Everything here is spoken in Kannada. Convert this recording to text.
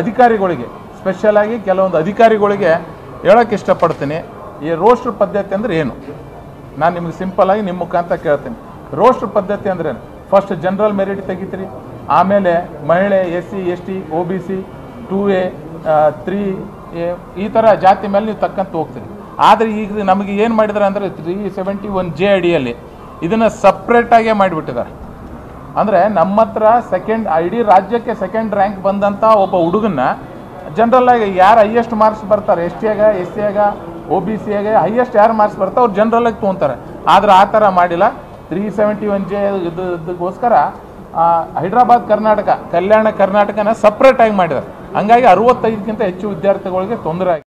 ಅಧಿಕಾರಿಗಳಿಗೆ ಸ್ಪೆಷಲ್ ಆಗಿ ಕೆಲವೊಂದು ಅಧಿಕಾರಿಗಳಿಗೆ ಹೇಳೋಕ್ಕೆ ಇಷ್ಟಪಡ್ತೀನಿ. ಈ ರೋಸ್ಟರ್ ಪದ್ಧತಿ ಅಂದ್ರೆ ಏನು? ನಾನು ನಿಮ್ಗೆ ಸಿಂಪಲ್ ಆಗಿ ನಿಮ್ಮ ಅಂತ ಕೇಳ್ತೀನಿ. ರೋಸ್ಟರ್ ಪದ್ಧತಿ ಅಂದ್ರೆ ಫಸ್ಟ್ ಜನರಲ್ ಮೆರಿಟ್ ತೆಗಿತೀರಿ. ಆಮೇಲೆ ಮಹಿಳೆ S C S T O B C, two A three A, ಈ ಥರ ಜಾತಿ ಮೇಲೆ ನೀವು ತಕ್ಕಂತ ಹೋಗ್ತೀರಿ. ಆದರೆ ಈಗ ನಮಗೆ ಏನು ಮಾಡಿದ್ದಾರೆ ಅಂದರೆ ತ್ರೀ ಸೆವೆಂಟಿ ಒನ್ ಜೆ ಅಡಿಯಲ್ಲಿ ಇದನ್ನು ಸಪ್ರೇಟಾಗೇ ಮಾಡಿಬಿಟ್ಟಿದ್ದಾರೆ. ಅಂದರೆ ನಮ್ಮ ಹತ್ರ ಸೆಕೆಂಡ್ ಇಡೀ ರಾಜ್ಯಕ್ಕೆ ಸೆಕೆಂಡ್ ರ್ಯಾಂಕ್ ಬಂದಂಥ ಒಬ್ಬ ಹುಡುಗನ್ನ ಜನರಲ್ ಆಗಿ ಯಾರು ಹೈಯೆಸ್ಟ್ ಮಾರ್ಕ್ಸ್ ಬರ್ತಾರೆ? ಎಸ್ ಟಿ ಆಗ ಎಸ್ ಸಿ ಆಗ ಒ ಬಿ ಸಿ ಆಗ ಹೈಯೆಸ್ಟ್ ಯಾರು ಮಾರ್ಕ್ಸ್ ಬರ್ತಾರೆ ಅವ್ರು ಜನರಲ್ ಆಗಿ ತೊಗೊಂತಾರೆ. ಆದ್ರೆ ಆ ಥರ ಮಾಡಿಲ್ಲ. ತ್ರೀ ಸೆವೆಂಟಿ ಒನ್ ಜೆ ಇದಕ್ಕೋಸ್ಕರ ಹೈದ್ರಾಬಾದ್, ಕರ್ನಾಟಕ, ಕಲ್ಯಾಣ ಕರ್ನಾಟಕನ ಸಪ್ರೇಟ್ ಆಗಿ ಮಾಡಿದ್ದಾರೆ. ಹಂಗಾಗಿ ಅರವತ್ತೈದಕ್ಕಿಂತ ಹೆಚ್ಚು ವಿದ್ಯಾರ್ಥಿಗಳಿಗೆ ತೊಂದರೆ ಆಗಿದೆ